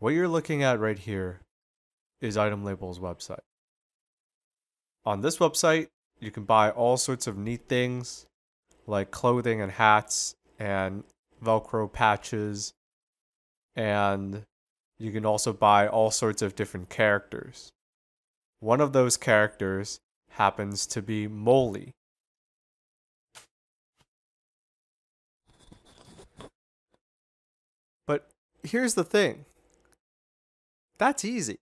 What you're looking at right here is Item Label's website. On this website, you can buy all sorts of neat things like clothing and hats and Velcro patches. And you can also buy all sorts of different characters. One of those characters happens to be Moley. But here's the thing that's easy.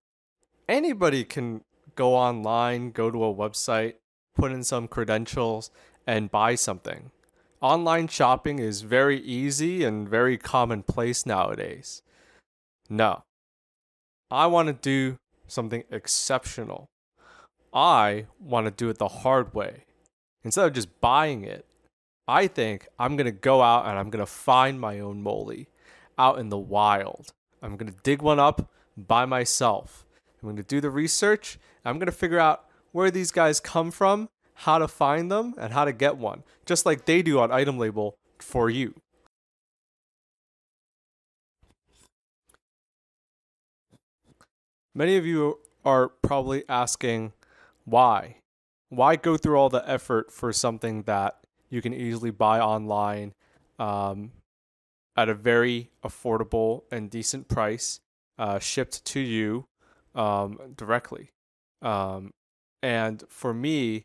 Anybody can go online, go to a website, put in some credentials, and buy something. Online shopping is very easy and very commonplace nowadays. No. I want to do something exceptional. I want to do it the hard way. Instead of just buying it, I think I'm going to go out and I'm going to find my own moley out in the wild. I'm going to dig one up by myself. I'm going to do the research. I'm going to figure out where these guys come from, how to find them, and how to get one, just like they do on Item Label for you. Many of you are probably asking why? Why go through all the effort for something that you can easily buy online um, at a very affordable and decent price, uh, shipped to you um, directly? Um, and for me,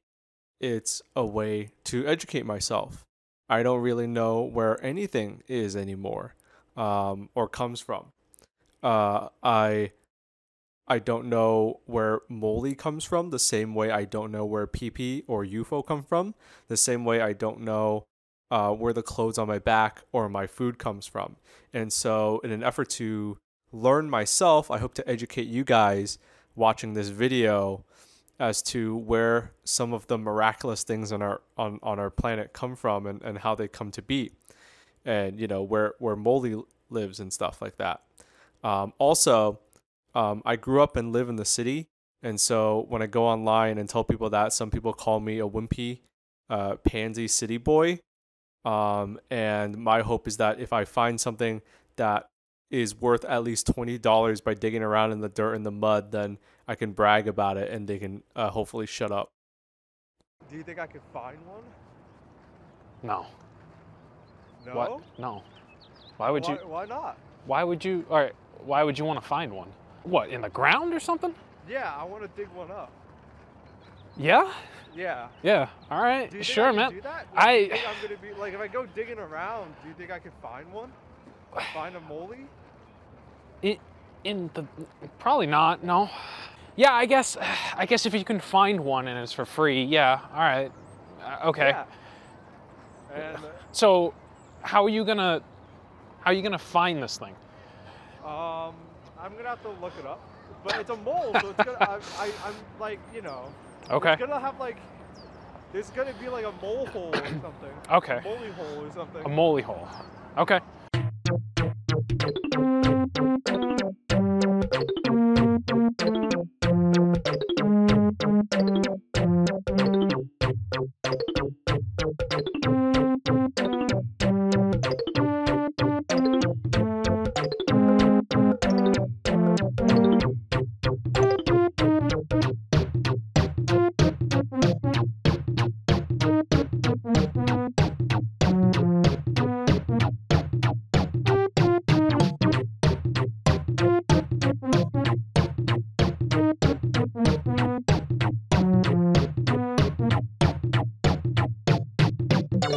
it's a way to educate myself. I don't really know where anything is anymore um, or comes from. Uh, I I don't know where Moley comes from, the same way I don't know where PP or UFO come from, the same way I don't know uh, where the clothes on my back or my food comes from. And so, in an effort to learn myself, I hope to educate you guys watching this video as to where some of the miraculous things on our on, on our planet come from and, and how they come to be. And you know, where where Moley lives and stuff like that. Um, also, um, I grew up and live in the city, and so when I go online and tell people that, some people call me a wimpy, uh, pansy city boy. Um, and my hope is that if I find something that is worth at least twenty dollars by digging around in the dirt and the mud, then I can brag about it, and they can uh, hopefully shut up. Do you think I could find one? No. No. What? No. Why would why, you? Why not? Why would you? All right. Why would you want to find one? What in the ground or something? Yeah, I want to dig one up. Yeah. Yeah. Yeah. All right. Do you think Sure, I man. Do that? Like, I- do you think I'm gonna be like if I go digging around. Do you think I could find one? Find a moley? It, in the probably not. No. Yeah. I guess. I guess if you can find one and it's for free. Yeah. All right. Uh, okay. Yeah. And So, how are you gonna? How are you gonna find this thing? um, I'm gonna have to look it up. But it's a mole, so it's gonna. I, I, I'm like, you know. Okay. It's gonna have like. There's gonna be like a mole hole or something. Okay. A moley hole or something. A moley hole. Okay. Thank you. The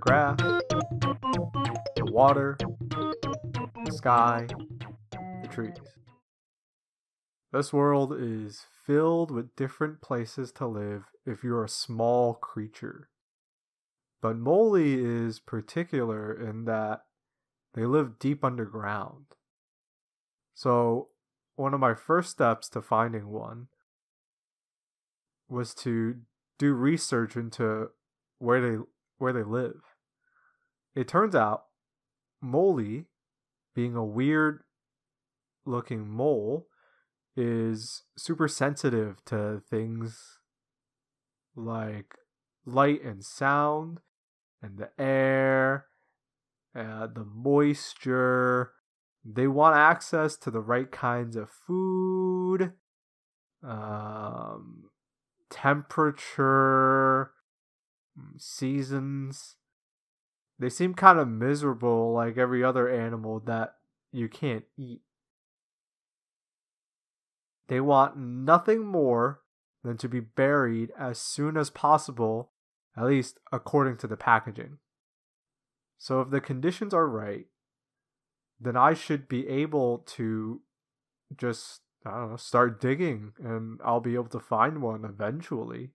grass, the water, the sky, the trees. This world is filled with different places to live if you're a small creature. But Moley is particular in that they live deep underground. So, one of my first steps to finding one was to do research into where they where they live. it turns out Moley, being a weird looking mole, is super sensitive to things like light and sound and the air, uh, the moisture. They want access to the right kinds of food, um, temperature, mm, seasons. They seem kind of miserable like every other animal that you can't eat. They want nothing more than to be buried as soon as possible, at least according to the packaging. So if the conditions are right, then I should be able to just I don't know, start digging and I'll be able to find one eventually.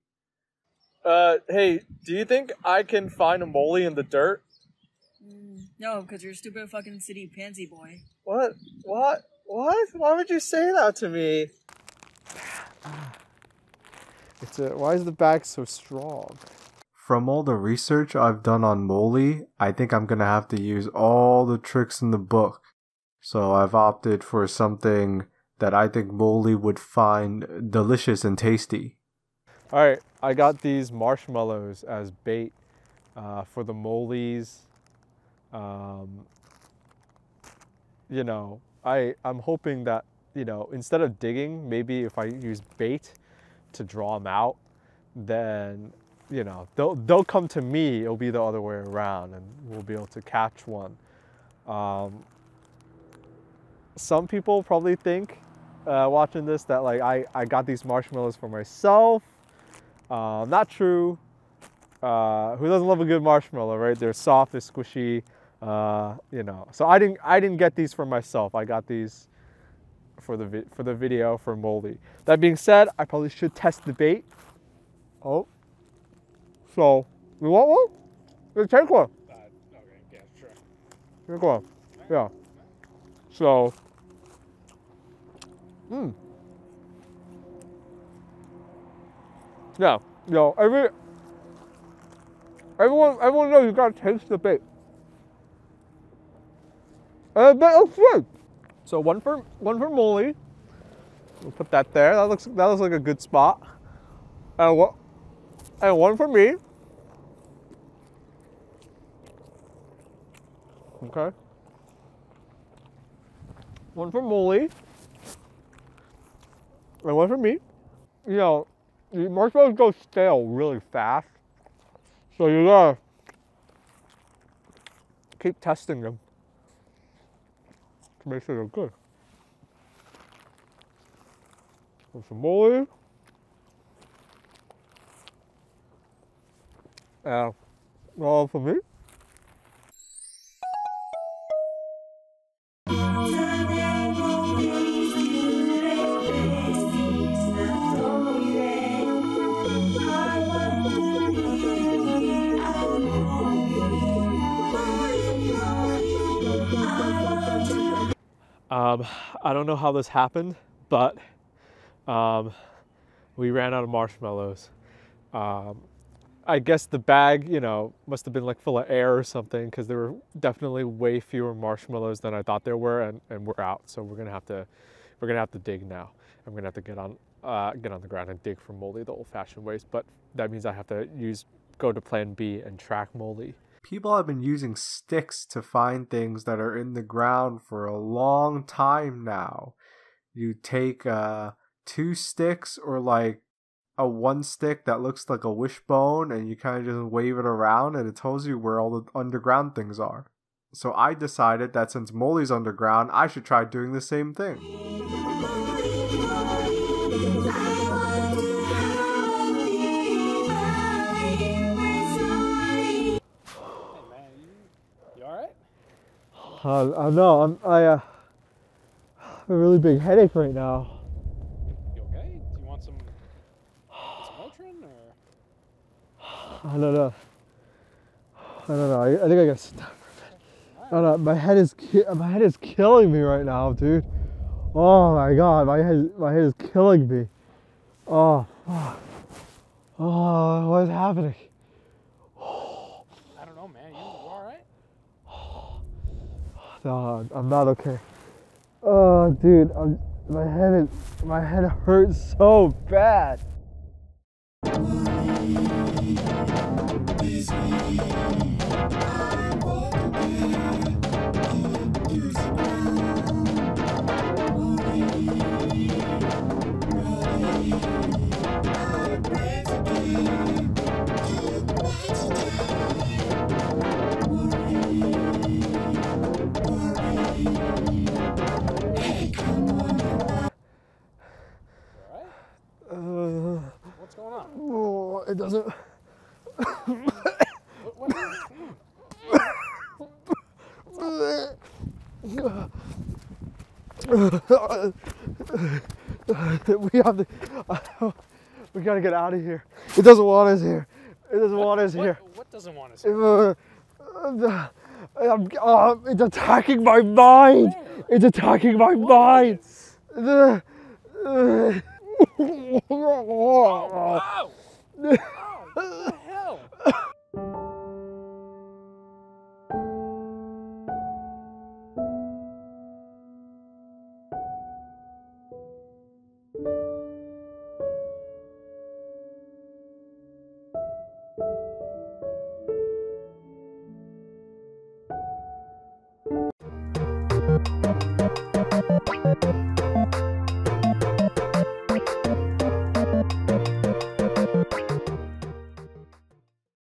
Uh, hey, do you think I can find a moley in the dirt? Mm, no, because you're a stupid fucking city pansy boy. What? What? What? Why would you say that to me? It's a, why is the bag so strong? From all the research I've done on Moley, I think I'm gonna have to use all the tricks in the book. So I've opted for something that I think Moley would find delicious and tasty. Alright, I got these marshmallows as bait uh, for the Moleys. Um, you know, I, I'm hoping that, you know, instead of digging, maybe if I use bait, to draw them out, then you know they'll they'll come to me. It'll be the other way around, and we'll be able to catch one. Um, some people probably think uh, watching this that like I I got these marshmallows for myself. Uh, not true. Uh, who doesn't love a good marshmallow, right? They're soft, they're squishy, uh, you know. So I didn't I didn't get these for myself. I got these for the for the video for Moldy. That being said, I probably should test the bait. Oh, so you want one? Let's take one. Uh, okay, yeah, sure. Take one. Yeah. So. Hmm. Yeah. You know, every everyone everyone knows you gotta taste the bait. And the bait looks good. So one for one for Moley. We'll put that there. That looks that looks like a good spot. And what? And one for me. Okay. One for Moley. And one for me. You know, the marshmallows go stale really fast. So you gotta keep testing them to make sure they're good. Put some more. Uh, all for me. Um, I don't know how this happened, but um, we ran out of marshmallows. Um, I guess the bag, you know, must have been like full of air or something because there were definitely way fewer marshmallows than I thought there were, and, and we're out. So we're gonna have to, we're gonna have to dig now. I'm gonna have to get on, uh, get on the ground and dig for moldy the old-fashioned ways. But that means I have to use, go to Plan B and track moldy people have been using sticks to find things that are in the ground for a long time now. You take uh, two sticks or like a one stick that looks like a wishbone and you kind of just wave it around and it tells you where all the underground things are. So I decided that since Moley's underground, I should try doing the same thing. Uh, I know. I'm. I uh, have a really big headache right now. You okay? Do you want some some Motrin or? I don't know. I don't know. I, I think I got stuck. I don't know. My head is my head is killing me right now, dude. Oh my god, my head my head is killing me. Oh, oh, oh what is happening? I don't know, man. You, you all right? No, I'm not okay. Oh, dude, I'm, my head is, my head hurts so bad. It doesn't. we have to. we gotta get out of here. It doesn't want us here. It doesn't want us here. What, what doesn't want us? Uh, uh, I'm- uh, it's attacking my mind. It's attacking my mind. Uh, uh, Wow! Oh, what the hell?